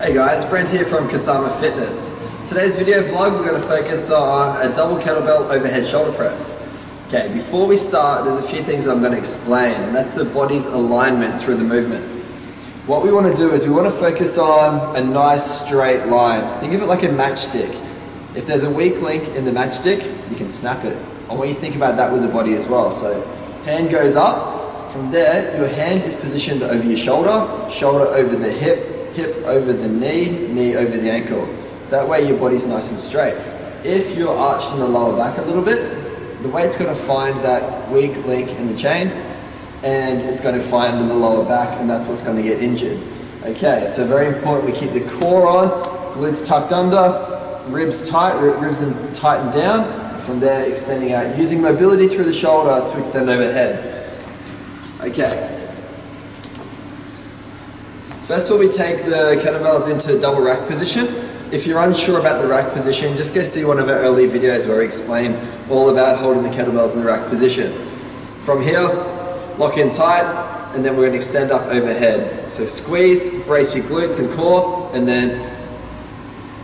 Hey guys, Brent here from Kosama Fitness. Today's video blog we're going to focus on a double kettlebell overhead shoulder press. Okay, before we start there's a few things I'm going to explain and that's the body's alignment through the movement. What we want to do is we want to focus on a nice straight line. Think of it like a matchstick. If there's a weak link in the matchstick, you can snap it. I want you to think about that with the body as well. So hand goes up, from there your hand is positioned over your shoulder, shoulder over the hip, hip over the knee, knee over the ankle. That way your body's nice and straight. If you're arched in the lower back a little bit, the weight's going to find that weak link in the chain and it's going to find in the lower back and that's what's going to get injured. Okay, so very important we keep the core on, glutes tucked under, ribs tight, ribs and tighten down. From there, extending out, using mobility through the shoulder to extend overhead. Okay, First of all, we take the kettlebells into double rack position. If you're unsure about the rack position, just go see one of our early videos where we explain all about holding the kettlebells in the rack position. From here, lock in tight, and then we're going to extend up overhead. So squeeze, brace your glutes and core, and then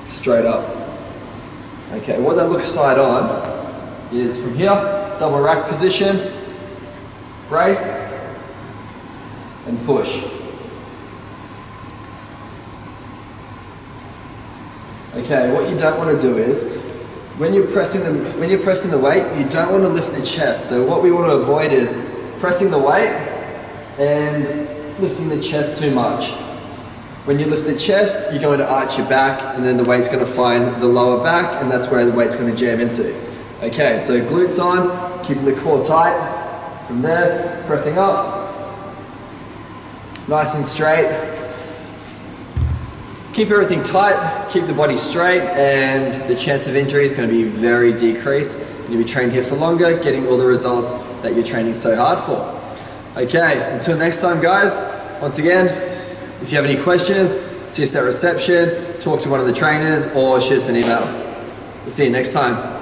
straight up. Okay, what that looks side on is from here, double rack position, brace, and push. Okay, what you don't want to do is when you're pressing the when you're pressing the weight, you don't want to lift the chest. So what we want to avoid is pressing the weight and lifting the chest too much. When you lift the chest, you're going to arch your back and then the weight's going to find the lower back and that's where the weight's going to jam into. Okay, so glutes on, keeping the core tight. From there, pressing up. Nice and straight. Keep everything tight, keep the body straight, and the chance of injury is going to be very decreased. You'll be trained here for longer, getting all the results that you're training so hard for. Okay, until next time guys, once again, if you have any questions, see us at reception, talk to one of the trainers, or shoot us an email. We'll see you next time.